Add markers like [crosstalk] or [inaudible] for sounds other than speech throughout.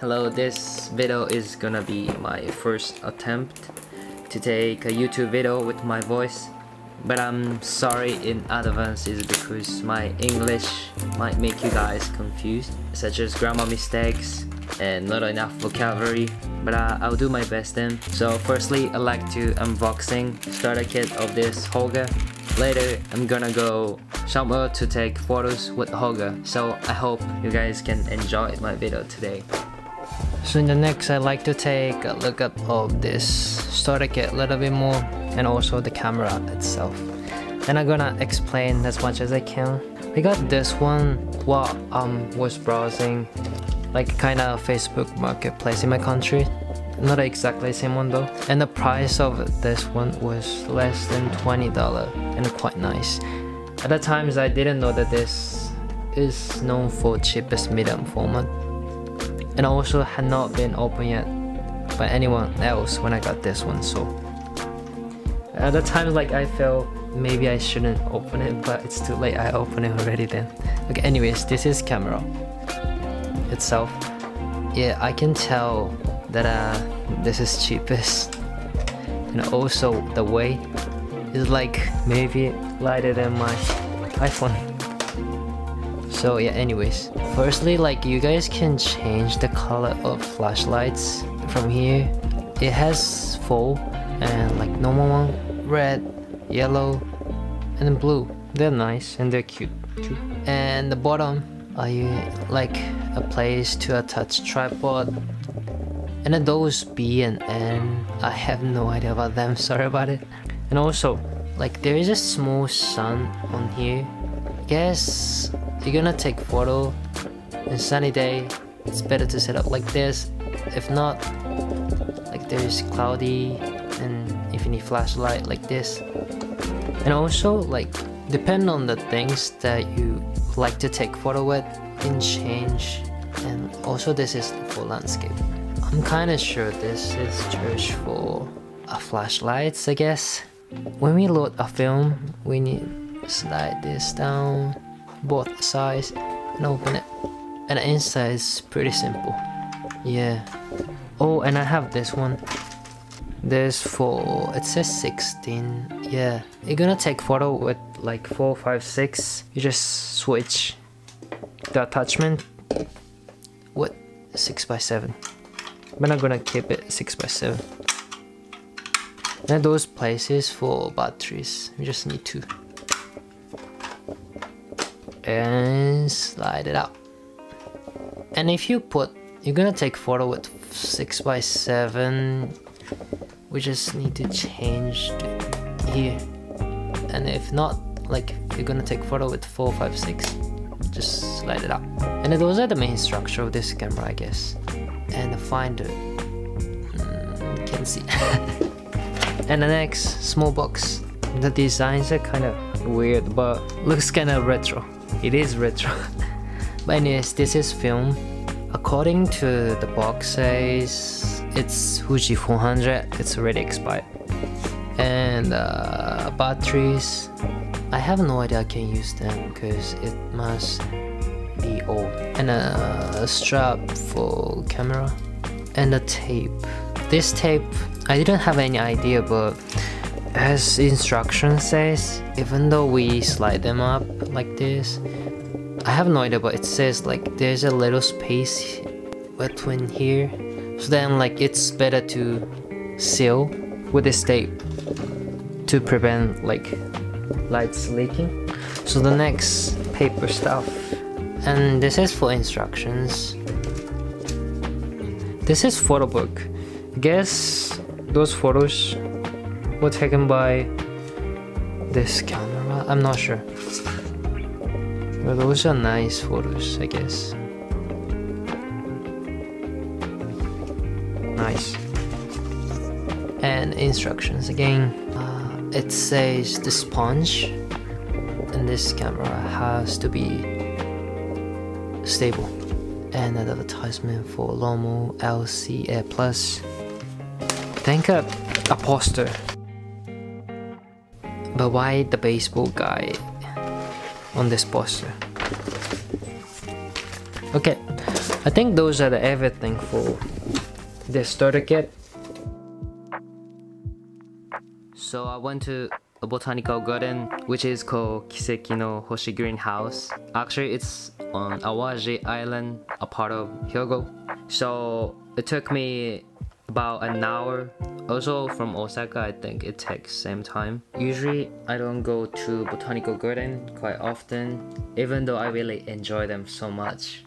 Hello, this video is gonna be my first attempt to take a YouTube video with my voice but I'm sorry in advance is because my English might make you guys confused such as grammar mistakes and not enough vocabulary but uh, I'll do my best then. So firstly I'd like to unboxing starter kit of this Holga. Later I'm gonna go somewhere to take photos with Holga so I hope you guys can enjoy my video today. So in the next, I like to take a look at all this starter kit a little bit more and also the camera itself. Then I'm gonna explain as much as I can. I got this one while I um, was browsing like kind of Facebook marketplace in my country. Not exactly the same one though. And the price of this one was less than $20 and quite nice. At the times I didn't know that this is known for cheapest medium format and also had not been opened yet by anyone else when I got this one so. At the times like I felt maybe I shouldn't open it but it's too late. I opened it already then. Okay anyways this is camera itself. Yeah I can tell that uh, this is cheapest. And also the weight is like maybe lighter than my iPhone so yeah anyways. Firstly like you guys can change the color of flashlights from here. It has full and like normal one red yellow and then blue. They're nice and they're cute too. And the bottom are you like a place to attach tripod? And then those B and N I have no idea about them. [laughs] Sorry about it. And also like there is a small sun on here. Guess you're gonna take photo in sunny day it's better to set up like this. If not like there's cloudy and if you need flashlight like this. And also like depend on the things that you like to take photo with in change. And also this is for landscape. I'm kinda sure this is just for a flashlights I guess. When we load a film we need slide this down both sides. And open it. And the inside is pretty simple. Yeah. Oh and I have this one. This for it says 16 yeah. You're gonna take photo with like four five six. You just switch the attachment with 6 by 7 but I'm gonna keep it 6 by 7 and those places for batteries. You just need two and slide it out. And if you put you're gonna take photo with 6 by 7 we just need to change here. And if not like you're gonna take photo with 4 5 6 just slide it out. And those are the main structure of this camera I guess. And the finder. Mm, can see. [laughs] And the next small box. The designs are kind of weird but looks kind of retro it is retro. [laughs] but anyways, this is film. According to the box says it's Fuji 400. It's already expired. And uh, batteries, I have no idea I can use them because it must be old. And a strap for camera and a tape. This tape, I didn't have any idea, but as instruction says, even though we slide them up like this, I have no idea but it says like there's a little space between here so then like it's better to seal with this tape to prevent like lights leaking. So the next paper stuff and this is for instructions. This is photo book. Guess those photos were taken by this camera? I'm not sure. But those are nice photos, I guess. Nice. And instructions again. Uh, it says the sponge and this camera has to be stable. And an advertisement for Lomo LC-A Plus. Think a, a poster but why the baseball guy on this poster? Okay, I think those are the everything for this starter kit. So I went to a botanical garden which is called Kiseki no Hoshi Greenhouse. Actually it's on Awaji Island, a part of Hyogo. So it took me about an hour. Also from Osaka I think it takes same time. Usually I don't go to botanical garden quite often even though I really enjoy them so much.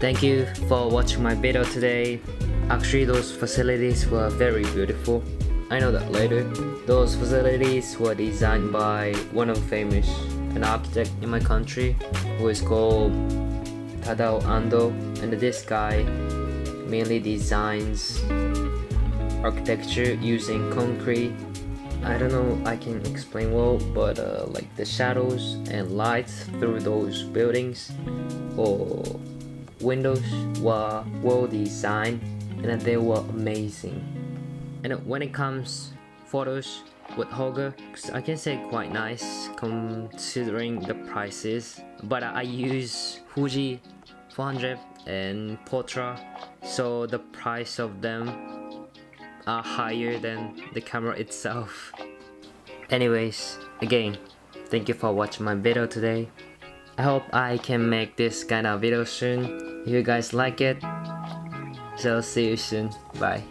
Thank you for watching my video today. Actually, those facilities were very beautiful. I know that later. Those facilities were designed by one of famous an architect in my country who is called Tadao Ando and this guy mainly designs architecture using concrete I don't know I can explain well but uh, like the shadows and lights through those buildings or windows were well designed and they were amazing. And when it comes photos with Holga, I can say quite nice considering the prices. But I use Fuji 400 and Portra, so the price of them are higher than the camera [laughs] itself. Anyways, again, thank you for watching my video today. I hope I can make this kind of video soon if you guys like it. So see you soon. Bye.